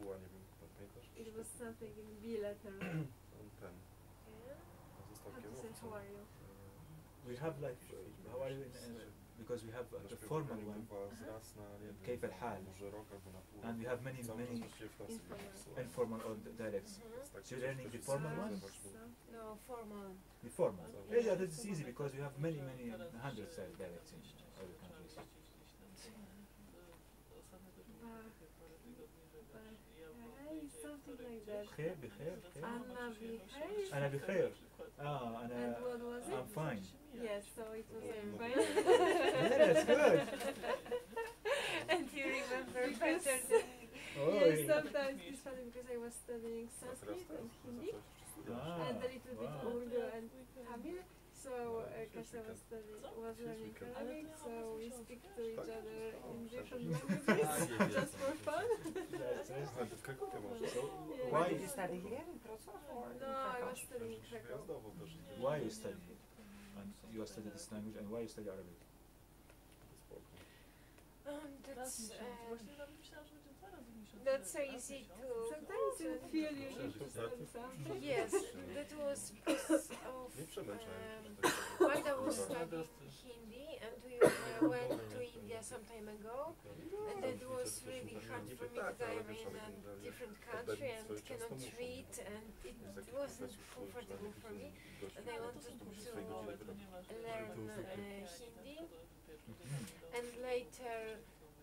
Kuła, nie wiem, pa- pamiętasz? It was something in B letter. On ten, yeah. on został How to say kierowcą. how are you? e, We have like, how are you in, uh, because we have uh, the formal one, Bywa z raz na, nie wiem, كيف الحال? może rok albo na pół and we have many, Cały czas many właściwie w klasy Informal. wysyłamy. informal or the dialects. Mhm. Tak, So you're learning też the formal jest one? zobacz, bo- So, No, formal. The formal. Yeah, yeah, that's easy because we have many, many hundreds of dialects in something like that. بخير بخير بخير Anna Bihai. أنا بخير آه And أنا what was it? I'm fine Yes, so it was Yeah. I'm Yeah. fine. Yeah, that's good and you remember Because- better than Oh, yes, yeah. sometimes it's funny because I was studying A teraz Sanskrit teraz and zacząłeś Hindi jeszcze studiować. Ah, and a little bit wow. Urdu and Tamil. So uh, Yes, we Kasia was can. studying, was learning. Arabic, so we speak to each other in different languages just for fun. That's nice. Ale ty w Krakowie może. So, Yeah. Why why, did you study here in Wrocław or No, I was studying Przecież Krakow. why you study and you study this language and why you study Arabic? Spoko. um, that's Właśnie nawet myślałam, że będzie dwa razy that's so easy to Sometimes you feel you need to Yes. study something. yes that. was because of Nie przemęczaj. um, Wanda was studying Hindi and we uh, went to India some time ago? And it was really hard for me because I'm in a different country and cannot read and it wasn't comfortable for me. and I wanted to learn uh, Hindi and later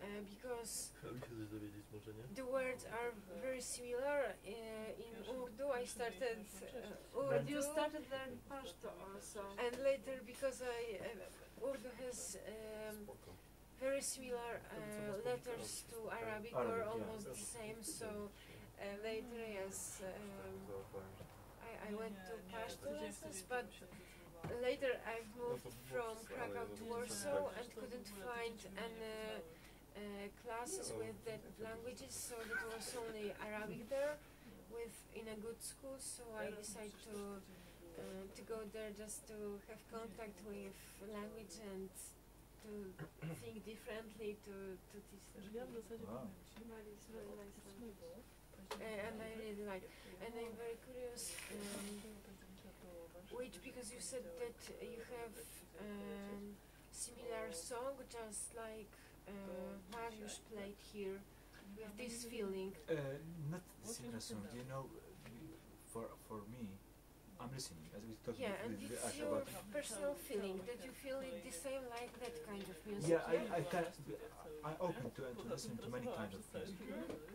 uh, because Lubię coś dowiedzieć może, nie? the words are very similar uh, in Urdu I started uh, Urdu You started learning Pashto also. and later because I uh, Urdu has um, very similar uh, letters to Arabic or almost the same so uh, later yes um, I, I went to Pashto lessons but later I moved from Krakow to Warsaw and couldn't find any uh, classes with the languages so there was only Arabic there with in a good school so I decided to uh, to go there just to have contact with language and to think differently to to this Ja w zasadzie Wow. Mali is very nice language. uh, and I really like and I'm very curious um, which because you said that you have um, similar song just like uh, Mariusz played here with this feeling Uh, not similar song. You know, for for me, I'm listening as we talk yeah and with, with it's Ash your about. personal feeling that you feel it the same like that kind of music Yeah, I, I can. I open to to listen to many kinds of music,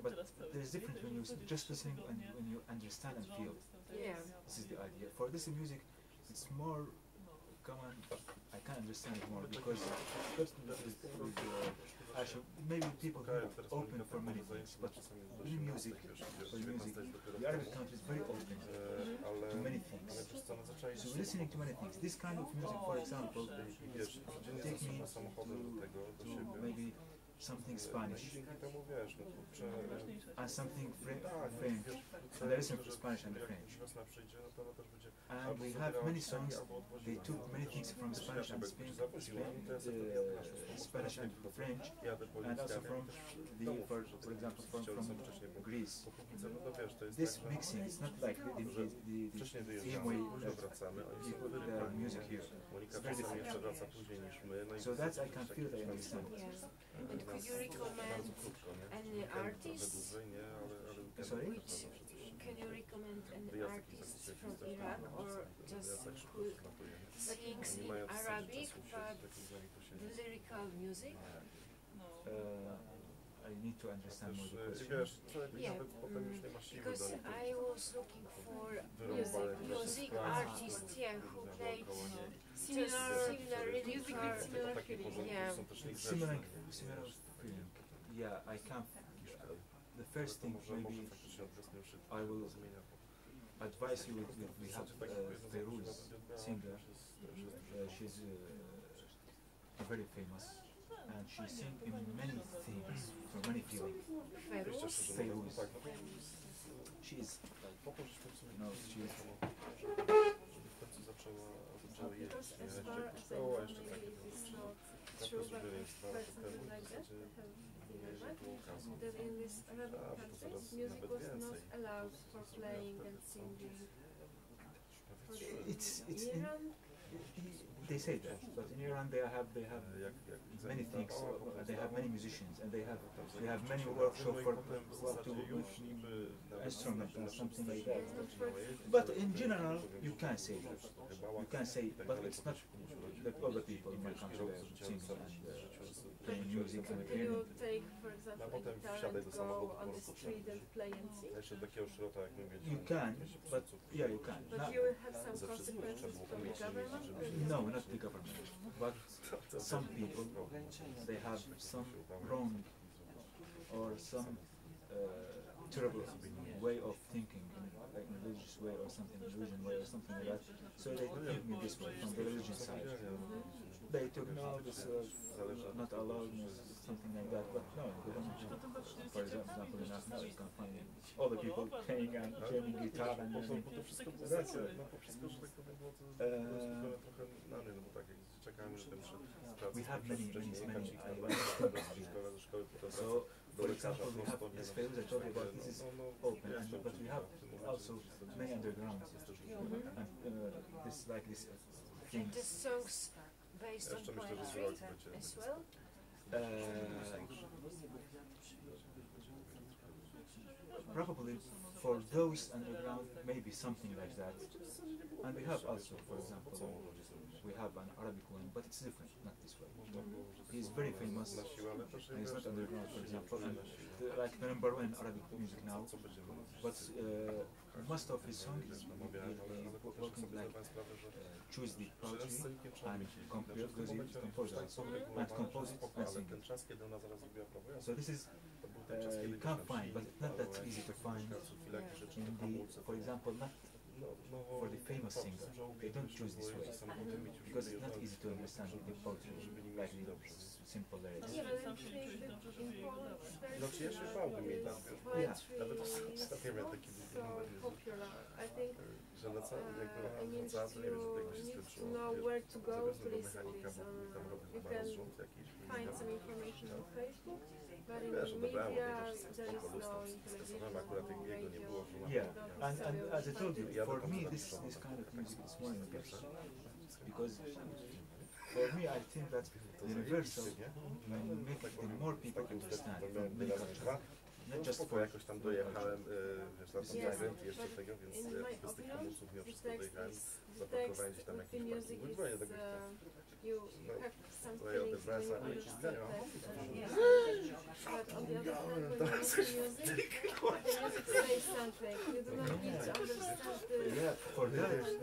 but there's difference when you just listening and when you understand and feel. Yeah. This is the idea. For this music, it's more common. I can understand it more because with, uh, Ash, maybe people are open for many things, but in music, for music, the Arabic country is very open So listening to many things. This kind of music, for example, take me do to maybe something Spanish I dzięki temu wiesz, no kurczę, and something French. wiesz, And I Spanish and French. wiosna przyjdzie, no to ona też będzie And we have many songs. They took many things from Spanish and Spain, uh, Spanish and French, and also from the, for, for example, from, from Greece. Bo póki co, no to wiesz, to jest This mixing is not like the, the, the, the, wcześniej the wyjeżdżamy, same way that wracamy, oni są people wtedy that music here. Monika It's very czasami different. jeszcze wraca później niż my, no i So that's I can jakieś feel that I tam, understand. yeah And could you recommend bardzo krótko, any Weekend artists? dłużej, nie? Ale, ale weekend Sorry? Which can you recommend an artist from coś Iraq or just wyjazd who sings in mają w zasadzie Arabic but siedzieć tak z lyrical music? Uh, I need to understand more the e, question. Yeah, nawet potem już nie ma siły do Because. I was looking for music, jakieś music artists, yeah, who które played dookoła, Similar similar music with similar feeling. Yeah. są też ich Similar, similar feeling. Yeah, I can't. The first thing może, może maybe faktycznie od wiosny już się I will to zmienia. bo- advise you with, with we have uh, jak jedno z Ferouz najlepszych odbiorów singer. też jest- też jest Uh, she's uh, very famous and she sings in many themes for many feelings. Jeszcze Ferus. szczerze Ferouz. mówiąc, tak, no bo She is po to, żeśmy w sumie No, she is- samochód, żeby żeby w końcu zaczęła, zaczęła jeździć, Because nie? as far as I know, jeszcze maybe it is not true, but byli sprawy persons temu w like that zasadzie have nie in jeździł Iraq, po okazji. that in this Arabic A, bo to countries Teraz music was not allowed for playing and singing. It's it's in they say that, but in Iran they have they have Jak, jak widzę, many things. uh, they have many musicians and they have they have many workshops for potem w what to zasadzie już instrument or something like that. But in general, you że can say that. You bałagan can say, but it's not prostu that all the jakiś people in my wielki country rok are singing and, uh, życiu, z- playing życiu music samego and do you take, for example, A a potem guitar wsiadaj and do go samochodu, on po the prostu street and play and A sing? jeszcze takiego szrota jak my. You can, but yeah, you can. But you will have some consequences trzeba from the government? no, not the government, but To- to- some people they have some wrong or some uh, terrible way of thinking, like religious way or something, religion way or something like that. So they think me this way from the religion side. They took no, this was not allowed, no, something like that. But no, they don't. For example, in Africa, you can find all the people playing and playing guitar and Bo to, music. bo to wszystko było That's it. pracy We have many, wcześniej many, jechać many i I tam want wrócić z szkoły, ze So, for example, we have prosto, nie this no, phase I told you about. This is no, no, open, and, but we have w tym momencie also many underground. jest Mhm. And uh, this like this And things. the songs based on Jeszcze myślę, że poetry wzrok będzie- as well? Uh, probably for those underground, maybe something like that. And we have also, for example, we have an Arabic one, but it's different, not this way. He's very famous. And it's not underground, for example. And like the number one Arabic music now. But uh, most of his songs uh, working like uh, choose the poetry and compose he's oni composer also and compose it and sing it. So this is to był ten czas, uh, you can't find, but it's not that easy to find jakieś tam chwilaki rzeczy, in the, for example, not no, no, for the famous po- singer, they don't choose this way że samochodem mieć już because it's not easy to understand the poetry, żeby like the dobrze, nie? s- simple lyrics. Yeah, but I think that in Poland very ja się bałbym jej because tam, wiesz. poetry Nawet is taki not so że- popular. I think że na całym, uh, jakby I mean, na całym, nie wiem, że tego się you need to skończyło, know where to go zawiozłem to do listen mechanika, this. bo mi tam Uh, robił you chyba can rozrząd jakiś, find some information on Facebook, but in Wiesz, odebrałem od media niego wszystko, there is no lustro, television stosowałem akurat jego nie było, radio. że Yeah, and, and as I told you, Ja for me this this kind of tak, music is more tak, universal tak, because for me I think that To universal zajebiście, nie? make Tak more people takim understand wstępem from many dwa razy dwa. cultures, Ja spoko, jakoś tam dojechałem, wiesz, na tam zagręt jeszcze tego, więc bez tych pomysłów mimo wszystko dojechałem, zaparkowałem gdzieś tam jakimś parkingu i dzwonię do. No, to ja odebrałem za mnie i teraz.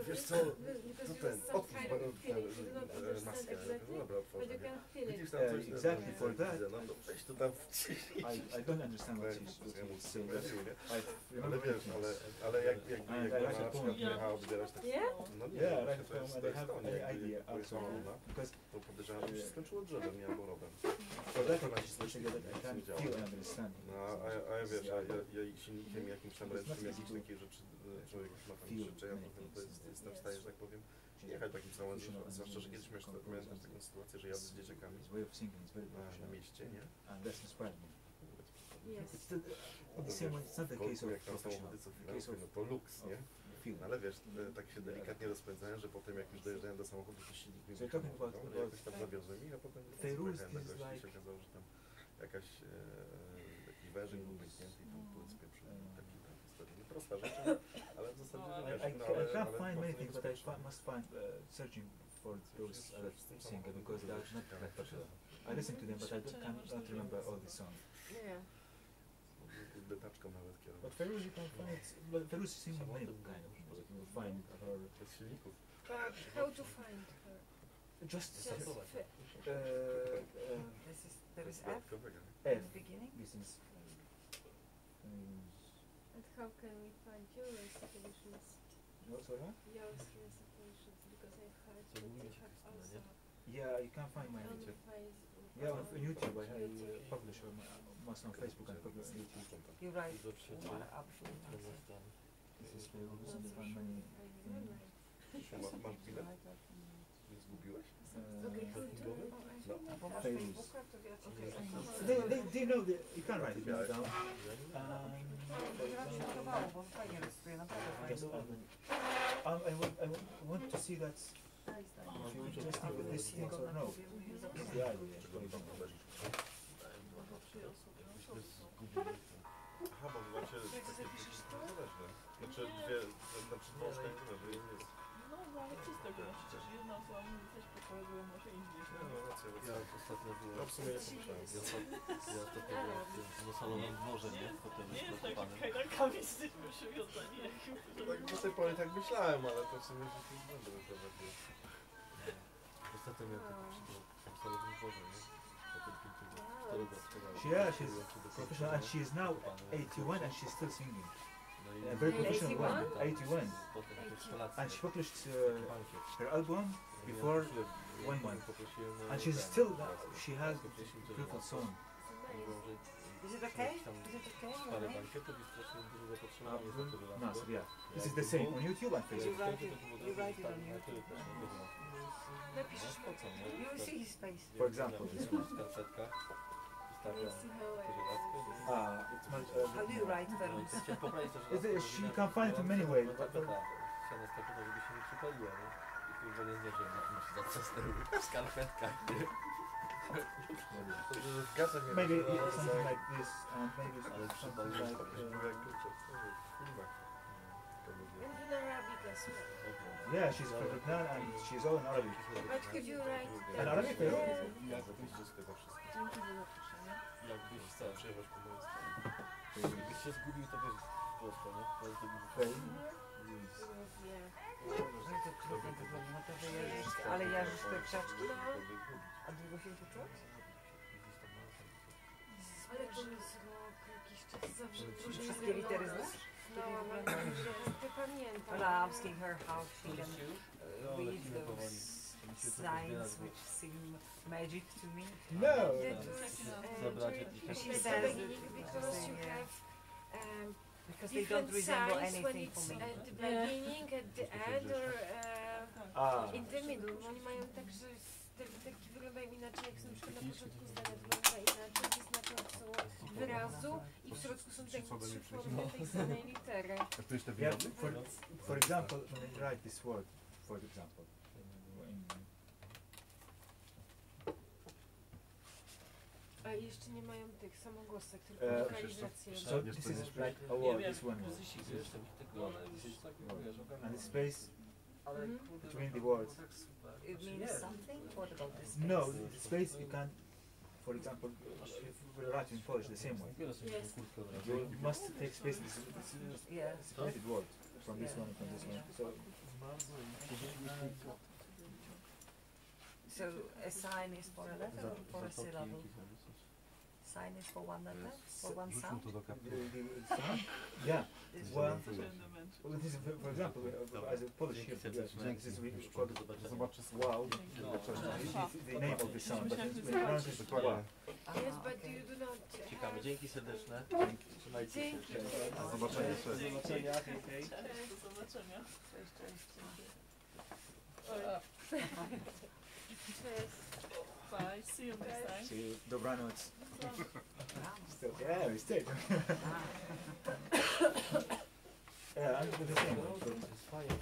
Wiesz co, to ten, otwórz maskę. Dobra, otworzę. Widzisz tam coś, no to weź to tam wciśnij. I don't understand what Ja she's mu what she's saying. mówię, nie? I Ale remember wiesz, ale, ale jak, jak, And jak I ona like na the przykład poem. jechała odbierać tak, Yeah? no nie, Yeah, właśnie right. to jest, and to I jest have to, nie, any jakby idea jak pojechała also ona, because to podejrzewam, że się skończyło drzewem, nie albo rodem. for that Ona I się just słyszy, that I can działa. feel and understand. No, a, ja- a ja wiesz, a ja, ja i silnikiem jakimś tam ręcznym, jakieś takie rzeczy, e, człowiek już ma tam Feel trzy, ja many to, to jest, things. jestem w stanie, że tak powiem, jechać takim samochodem, zwłaszcza, że kiedyś miałem, miałem też taką sytuację, że jadę z dzieciakami His way of singing is very na, na professional, mieście, nie? Yes. It's the, the same way. It's not the W case korku, of jak tam professional. samochody co The chwilę, case of, no to luks, nie? No ale wiesz, tak się delikatnie rozpędzałem, że potem jak już dojeżdżałem do samochodu, to silnik mi So talking about- jakoś tam zawiozłem i a potem na gości i się okazało, że tam jakaś, e, jakiś wężyk był pęknięty i tam płyn spieprzył. Taki tam historia. Nie prosta rzecz, ale, ale w zasadzie, No, wiesz, I, no, ale, I can't ale find bardzo many things, but I niebezpieczne. fi- must find searching for those other singers because they are not that popular. I listen to them, but I don't, can't, remember all the songs. Yeah. Kurde, taczką nawet But kierował. Feroz, you can find, but Feroz is singing many kind of. You will find her Bez silników. But how to find her? just, Just uh, uh, This is, there is Coś F in the beginning. This is. Um, And how can we find your recitations? no, sorry? Your recitations, because I've heard that you have also Yeah, you can find my on YouTube. Facebook. Yeah, on, on YouTube. I have YouTube. uh, publish on my, most on Facebook and publish on YouTube. You write one up This is Feroz, and you find many. Ma- Masz bilet? Nie zgubiłeś? Okay, who do? I No. don't know. Masz Feiruz. Facebooka, to ja ci Okay. okay. they, they, they know that you can't write it down. Um, pasuje naprawdę Just, fajnie. um, I, want, I want- want to see that if you're interested with these things or no. That's the idea. for example. Aha, bo wy macie takie pliki niezależne. Znaczy dwie, znaczy dążka niezależna. jest- No, no ale co z tego? No przecież jedna osoba mówi coś po kolegu, ja może indziej. Nie, no racja, Ja racja. ostatnio byłem. No w sumie nie pomyślałem. Ja, ostat- ja ostatnio byłem w tym zasalowym dworze, nie? W Nie jest tak, kajdankami jesteśmy przywiązani. jak Tak do tej pory tak myślałem, ale to w sumie że to będę wyprowadził. Ostatnio miałem taki przykład w tym zasalowym dworze, nie? She, yeah, she's professional and she is now 81 and she's still singing. No A very professional 81? one. 81. Potem jakieś kolacje. And she published uh, her album before one month. Poprosiłem o And she's still, she has Poprosiłem, że beautiful na- song. Mówią, że Is it okay? Tam Is it okay? parę Alright? bankietów i strasznie dużo jest na to Nas, yeah. This is the same on YouTube and You Facebook. write it, you write it on YouTube. Napiszesz Po? You will see his face. For example, this one. Skarpetka. Can you Wystawiam how Uh, How do you uh, write No i verbs? to chciałem poprawić Is it- she can find it in many ways, No but- tapeta, ściana z żeby się nie przypaliła, nie? I tu uwolnienie, że na tym się zatrzasnęły w skarpetkach, nie? Maybe że- it's something like this and maybe Ale something like Były uh, jak klucze, co w filmach. To lubię. And in Arabic as well. yeah she's from Lebanon and she's all in Arabic But could you write And that? Arabic, Ja zapiszę z tego wszystkiego. Dzięki za zaproszenie. Jakbyś Cała chciał, przyjemność po mojej stronie. jakbyś się zgubił, to wiesz, prosto, nie? To jest drugi Fame. Yeah. No to pięknie, no to wyjeżdżasz, ale jarzysz te krzaczki? A długo się tu? Ale to jest rok, jakiś czas zawsze różnie Wszystkie litery znasz? No, mam nadzieję, że pamiętam. Well, I'm asking her how she can uh, read those signs which seem magic to me. No. That was Zabrać during jakiś at She the says beginning that- because you yeah. have Because they don't resemble signs when anything for it's me. at the beginning, at the end, or uh, Ah. in the middle. Bo Oni mają tak, że s- te literki wyglądają inaczej, jak są na przykład na początku zdania wygląda inaczej, gdzie znaczą są wyrazu i w środku są takie trzy formy tej samej litery. Yeah, for, for example, when I write this word, for example, in, A jeszcze nie mają tych samogłosek, tylko lokalizację. so this is like a Nie word, this one word. muzyki, wiesz, tam This is tak, word. wiesz, ogarnę. And the space Mhm. between the words. It means something? What about this? No, the space you can, for example, if we write in Polish the same way, Biorę sobie Jest. tą kurtkę od razu. you must take space, this is Yeah. separated word from this one and from this one. So So a sign is for a letter or for a syllable? Sign is for one letter? For one sound? yeah. Well, this is, for for example, uh, as a Polish here, this is we call it wow. This is the name of the sound, but it's we pronounce it wow. Aha, Yes, but you do not dzięki serdeczne. Trzymajcie się. Do zobaczenia. Do zobaczenia. hej, hej. Cześć, do zobaczenia. Cześć, cześć. Cześć. Bye, see you next time. See, dobranoc. Wow. Still, yeah, we stayed. yeah, I'm the same. So,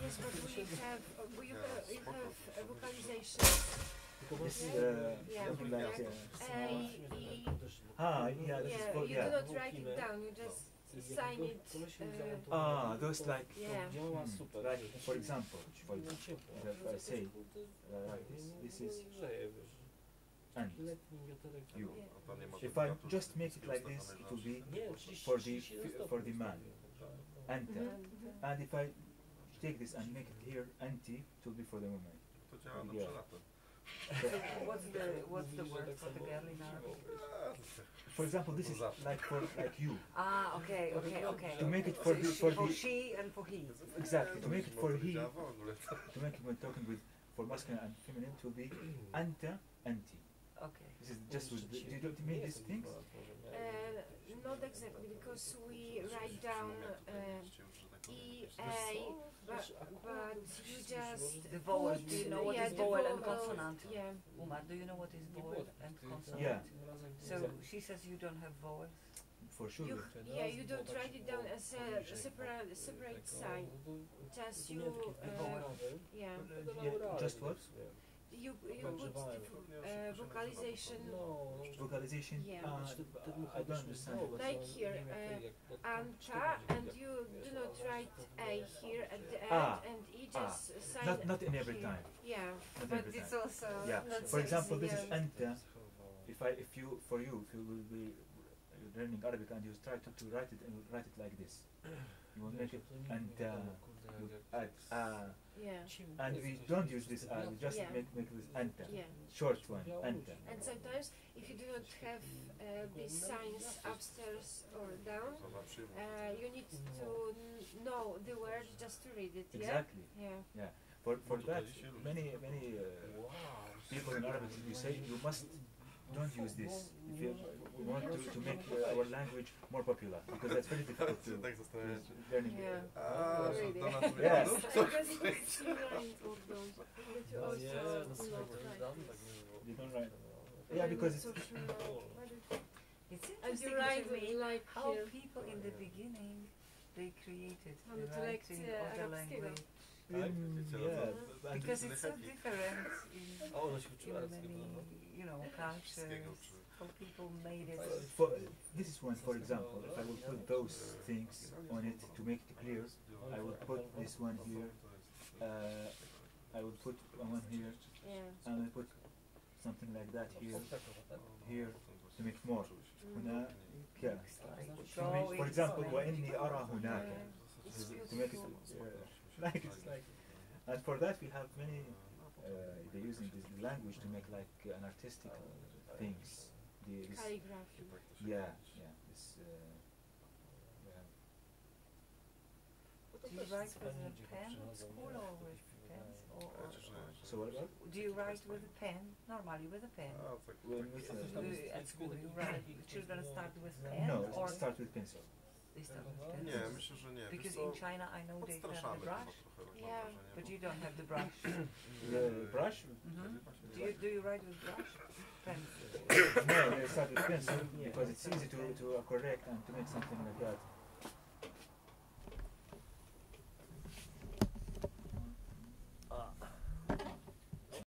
Yes, but we have, uh, you have, you have uh, vocalization. this is uh, Yeah. something like A, uh, ah, yeah, this is yeah, for you do not write it down, you just sign it. Uh, Ah, those like yeah. hmm, like for example, for example, I say uh, this, this is and you. A pan nie może If I just make it like this, it will be for the for the man. Enter. Mhm. And if I take this and make it here empty, it will be for the woman. To działa na Yeah. what's the what's the word for the girl in Arabic? For example, this is like for like you. Ah, okay, okay, okay. To make it for So the she- for for the she and for he. exactly to make it for he Działa w ogóle. to make it when talking with for masculine and feminine to be anta anti. Okay. This is just with the, do you don't mean these things? Uh, not exactly, because we write down uh, E, A, but, but you just The vowel. put- Do you know what yeah, is the vowel and consonant? Yeah. Umar, do you know what is vowel and consonant? Yeah. So she says you don't have vowels. for You, yeah, you don't write it down as a separate separate sign. Just you, uh, yeah, Yeah, just what? You you put uh, vocalization No, Vocalization? Yeah. Uh, I don't understand. like here, uh, anta, and you do not write a here at the end, Ah, and e ah. just sign. Not, not in every here. time. Yeah, Not but it's time. also Yeah. not For so example, easy, this is yeah. anta. If I, if you, for you, if you will be learning Arabic and you try to, to write it and you write it like this, you will make it anta. You add ah, Yeah, and we don't use this. We just Yeah. make make this anta, yeah. short one, anta. And sometimes, if you do not have uh, these signs upstairs or down, uh, you need to n- know the word just to read it. Yeah. Exactly. Yeah. yeah. For for that, many many uh, people in Arabic you say you must don't use this if you we want to, to make uh, our language more popular because that's very difficult to Tak zastanawiać się. learning. Yeah. A, Really? Yes. Because it's three lines of those, but you also do not write this. You don't write. Yeah, because it's So true. What is- It's you interesting write to me like how people in the beginning they created the tu writing lekcję of the language Mm, yeah, but because Angielski it's so happy. different in, O, ona się uczyła in arabskiego, many no. you know Wszystkiego cultures. uczy. How people made it. for, this is one, for example, if I will put those things on it to make it clear, I will put this one here, uh, I will put one here, Yeah. and I put something like that here, here, to make more. هنا yeah. Looks like To make- for drawing example, language. وإني أرى هناك. Yeah. It's to to make it beautiful. uh, like it's like and for that we have many uh, they're using this language to make like uh, an artistic things the, this, Calligraphy. yeah yeah this uh, yeah. Do you write with a pen at school or with pens? Or, or, so what about do you write with a pen? Normally with a pen. A, tak, when with tak. the- Do you- at school you write. Children start with pen no or start with pencil they start with pen. Nie, myślę, że nie. Because in China I know they have the brush, Yeah, but you don't have the brush. the brush hmm Do you do you write with brush? Pen. no they start with pencil because it's easy to, to correct and to make something like that